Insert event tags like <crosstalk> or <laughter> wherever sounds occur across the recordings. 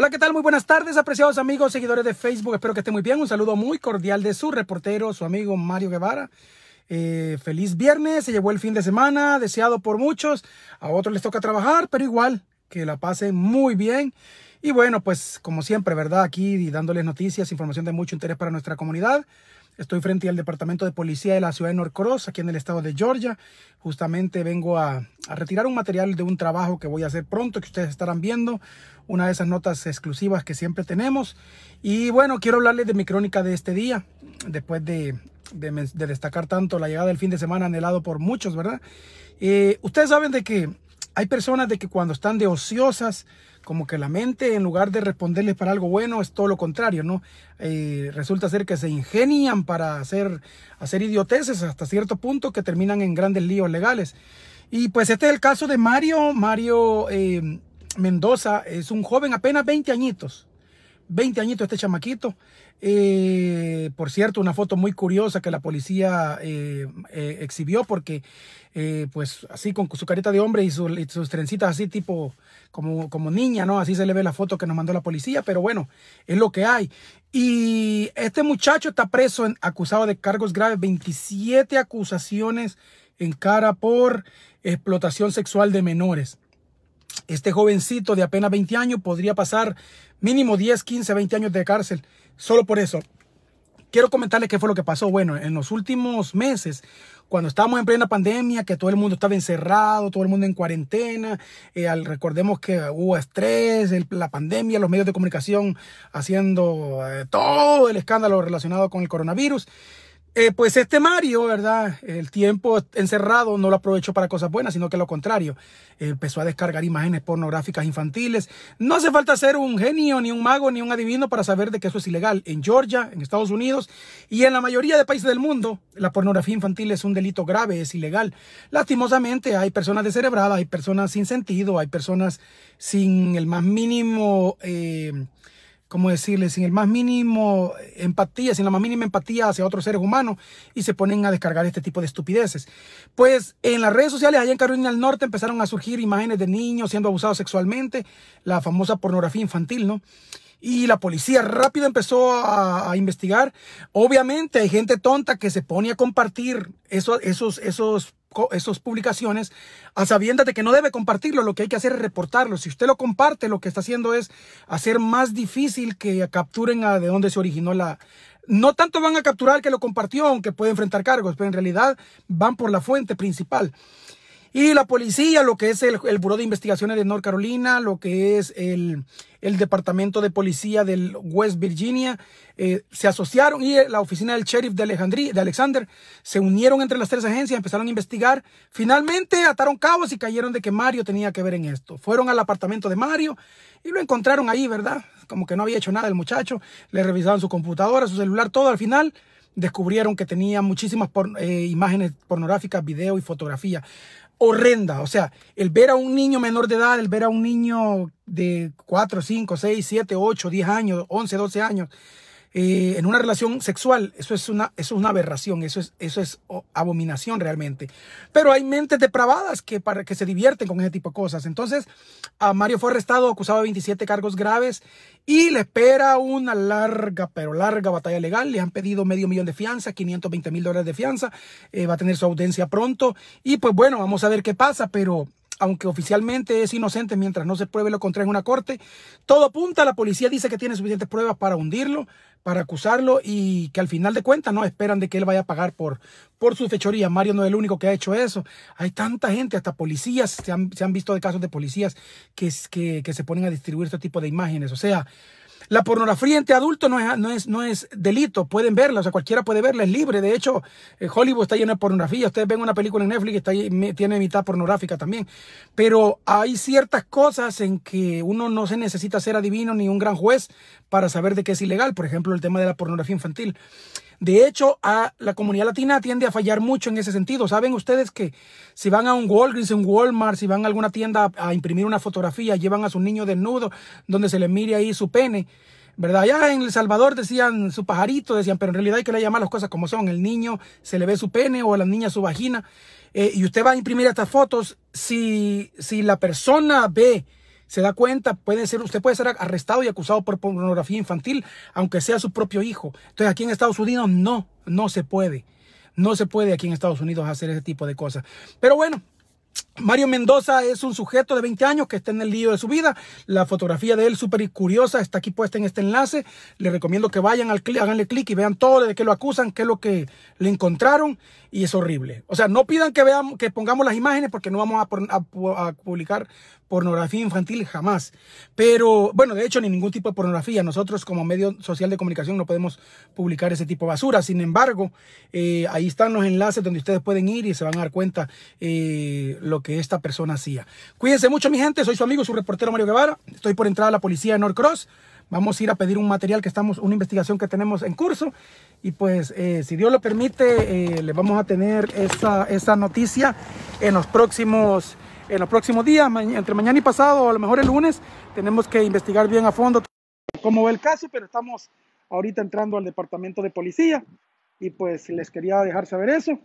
Hola, ¿qué tal? Muy buenas tardes, apreciados amigos, seguidores de Facebook. Espero que estén muy bien. Un saludo muy cordial de su reportero, su amigo Mario Guevara. Eh, feliz viernes, se llevó el fin de semana, deseado por muchos. A otros les toca trabajar, pero igual, que la pasen muy bien. Y bueno, pues como siempre, ¿verdad? Aquí dándoles noticias, información de mucho interés para nuestra comunidad. Estoy frente al Departamento de Policía de la ciudad de Norcross, aquí en el estado de Georgia. Justamente vengo a, retirar un material de un trabajo que voy a hacer pronto, que ustedes estarán viendo. Una de esas notas exclusivas que siempre tenemos. Y bueno, quiero hablarles de mi crónica de este día, después de, de, de destacar tanto la llegada del fin de semana anhelado por muchos, ¿verdad? Eh, ustedes saben de que hay personas de que cuando están de ociosas, como que la mente en lugar de responderles para algo bueno es todo lo contrario, ¿no? Eh, resulta ser que se ingenian para hacer, hacer idioteces hasta cierto punto que terminan en grandes líos legales. Y pues este es el caso de Mario, Mario eh, Mendoza, es un joven apenas 20 añitos, 20 añitos este chamaquito. Eh, por cierto, una foto muy curiosa que la policía eh, eh, exhibió porque, pues así con su carita de hombre y, su, sus trencitas así tipo como, como niña, ¿no? Así se le ve la foto que nos mandó la policía, pero bueno, es lo que hay. Y este muchacho está preso, acusado de cargos graves, 27 acusaciones en cara por explotación sexual de menores. Este jovencito de apenas 20 años podría pasar mínimo 10, 15, 20 años de cárcel solo por eso. Quiero comentarles qué fue lo que pasó. Bueno, en los últimos meses, cuando estábamos en plena pandemia, que todo el mundo estaba encerrado, todo el mundo en cuarentena, eh, al, recordemos que hubo estrés, la pandemia, los medios de comunicación haciendo eh, todo el escándalo relacionado con el coronavirus. Eh, pues este Mario, ¿verdad? El tiempo encerrado no lo aprovechó para cosas buenas, sino que lo contrario. empezó a descargar imágenes pornográficas infantiles. No hace falta ser un genio, ni un mago, ni un adivino para saber de que eso es ilegal. En Georgia, en Estados Unidos y en la mayoría de países del mundo, la pornografía infantil es un delito grave, es ilegal. Lastimosamente hay personas descerebradas, hay personas sin sentido, hay personas sin el más mínimo... Eh, ¿cómo decirle? Sin el más mínimo empatía, sin la más mínima empatía hacia otros seres humanos y se ponen a descargar este tipo de estupideces. Pues en las redes sociales allá en Carolina del Norte empezaron a surgir imágenes de niños siendo abusados sexualmente, la famosa pornografía infantil, ¿no? Y la policía rápido empezó a, a investigar. Obviamente hay gente tonta que se pone a compartir esos, esos, esos esas publicaciones a sabiendas de que no debe compartirlo, lo que hay que hacer es reportarlo. Si usted lo comparte, lo que está haciendo es hacer más difícil que capturen a de dónde se originó la... No tanto van a capturar que lo compartió, aunque puede enfrentar cargos, pero en realidad van por la fuente principal. Y la policía, lo que es el, el Buró de Investigaciones de North Carolina, lo que es el, el Departamento de Policía del West Virginia, eh, se asociaron y la oficina del sheriff de, de Alexander se unieron entre las tres agencias, empezaron a investigar. Finalmente ataron cabos y cayeron de que Mario tenía que ver en esto. Fueron al apartamento de Mario y lo encontraron ahí, ¿verdad? Como que no había hecho nada el muchacho. Le revisaron su computadora, su celular, todo al final descubrieron que tenía muchísimas eh, imágenes pornográficas, video y fotografía horrenda. O sea, el ver a un niño menor de edad, el ver a un niño de 4, 5, 6, 7, 8, 10 años, 11, 12 años, eh, en una relación sexual, eso es una, eso es una aberración, eso es, eso es abominación realmente. Pero hay mentes depravadas que, para, que se divierten con ese tipo de cosas. Entonces, Mario fue arrestado, acusado de 27 cargos graves y le espera una larga, pero larga batalla legal. Le han pedido medio millón de fianza, 520 mil dólares de fianza. Eh, va a tener su audiencia pronto. Y pues bueno, vamos a ver qué pasa, pero aunque oficialmente es inocente mientras no se pruebe lo contrario en una corte. Todo apunta, la policía dice que tiene suficientes pruebas para hundirlo, para acusarlo y que al final de cuentas no esperan de que él vaya a pagar por, por su fechoría. Mario no es el único que ha hecho eso. Hay tanta gente, hasta policías, se han, se han visto de casos de policías que, que, que se ponen a distribuir este tipo de imágenes. O sea, la pornografía entre adultos no es, no, es, no es delito, pueden verla, o sea, cualquiera puede verla, es libre. De hecho, eh, Hollywood está lleno de pornografía. Ustedes ven una película en Netflix, está, tiene mitad pornográfica también. Pero hay ciertas cosas en que uno no se necesita ser adivino ni un gran juez para saber de qué es ilegal. Por ejemplo, el tema de la pornografía infantil. De hecho, a la comunidad latina tiende a fallar mucho en ese sentido. Saben ustedes que si van a un Walgreens, un Walmart, si van a alguna tienda a, imprimir una fotografía, llevan a su niño desnudo donde se le mire ahí su pene. ¿Verdad? Allá en El Salvador decían su pajarito, decían, pero en realidad hay que le llamar las cosas como son. El niño se le ve su pene o a la niña su vagina. Eh, y usted va a imprimir estas fotos. Si, si la persona ve se da cuenta, puede ser, usted puede ser arrestado y acusado por pornografía infantil, aunque sea su propio hijo. Entonces aquí en Estados Unidos no, no se puede. No se puede aquí en Estados Unidos hacer ese tipo de cosas. Pero bueno, Mario Mendoza es un sujeto de 20 años que está en el lío de su vida. La fotografía de él súper curiosa está aquí puesta en este enlace. Le recomiendo que vayan al clic, háganle clic y vean todo de qué lo acusan, qué es lo que le encontraron y es horrible. O sea, no pidan que veamos, que pongamos las imágenes porque no vamos a, publicar pornografía infantil jamás. Pero, bueno, de hecho, ni ningún tipo de pornografía. Nosotros como medio social de comunicación no podemos publicar ese tipo de basura. Sin embargo, eh, ahí están los enlaces donde ustedes pueden ir y se van a dar cuenta eh, lo que esta persona hacía. Cuídense mucho, mi gente. Soy su amigo, su reportero Mario Guevara. Estoy por entrar a la policía de Norcross. Vamos a ir a pedir un material que estamos, una investigación que tenemos en curso. Y pues, eh, si Dios lo permite, eh, le vamos a tener esa, esa noticia en los próximos en los próximos días, entre mañana y pasado, o a lo mejor el lunes, tenemos que investigar bien a fondo cómo va el caso, pero estamos ahorita entrando al departamento de policía y pues les quería dejar saber eso.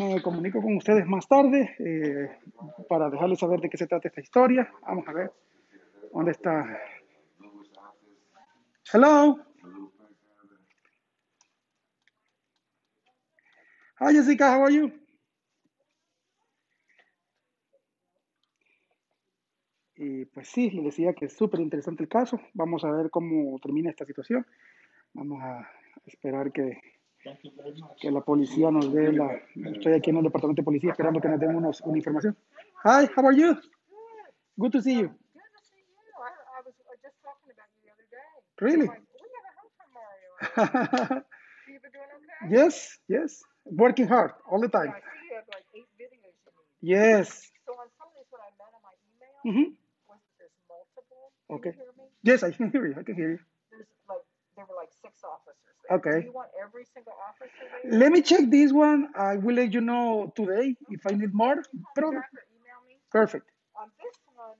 Me comunico con ustedes más tarde eh, para dejarles saber de qué se trata esta historia. Vamos a ver dónde está. Hello. Hi Jessica, how are you? Y pues sí, les decía que es súper interesante el caso. Vamos a ver cómo termina esta situación. Vamos a esperar que que la policía nos dé la... Estoy aquí en el departamento de policía esperando que nos den unos, una información. Hi, how are you? Good to see you. Really? <laughs> yes, yes. Working hard all the time. Yes. Mm -hmm. Okay. Yes, I can hear you. I can hear you. there were like six officers. There. Okay. Do you want every single officer? Let me check this one. I will let you know today if I need more. Pero, email me. Perfect. On this one,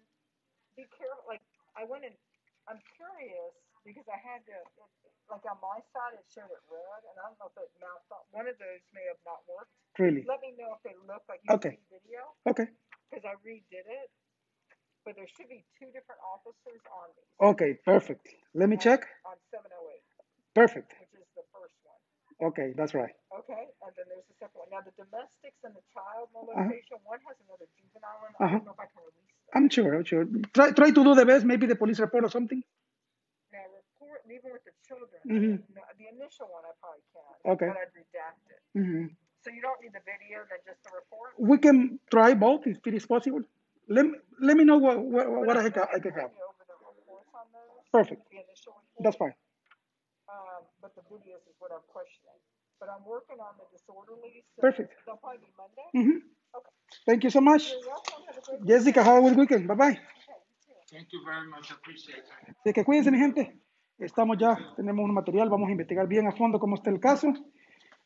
be careful. Like I went in. I'm curious because I had to. It, Like on my side, it showed it red, and I don't know if it malfunctioned. One of those may have not worked. Really? Let me know if they look like you okay. see video. Okay. Because I redid it but there should be two different officers on these. Okay, perfect. Let me check. On 708. Perfect. Which is the first one. Okay, that's right. Okay, and then there's the second one. Now the domestics and the child molestation, uh-huh. one has another juvenile one. Uh-huh. I don't know if I can release them. I'm sure, I'm sure. Try, try to do the best, maybe the police report or something. Now report, even with the children, mm-hmm. the initial one I probably can. Okay. But I'd redact it. Mm-hmm. So you don't need the video, then just the report? We can try both if it is possible. Let me, let me know what, what, what I, can, I can have. Perfect. That's fine. Um, but the videos is what I'm questioning. But I'm working on the disorderly. So Perfect. They'll probably be Monday. Mm-hmm. Okay. Thank you so much. Jessica, have a good weekend. Bye bye. Thank you very much. Appreciate it. Que cuídense, mi gente. Estamos ya, tenemos un material. Vamos a investigar bien a fondo cómo está el caso.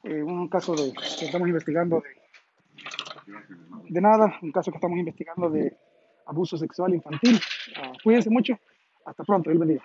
Eh, un caso de, que estamos investigando de de nada, un caso que estamos investigando de abuso sexual infantil. Uh, cuídense mucho. Hasta pronto. Dios bendiga.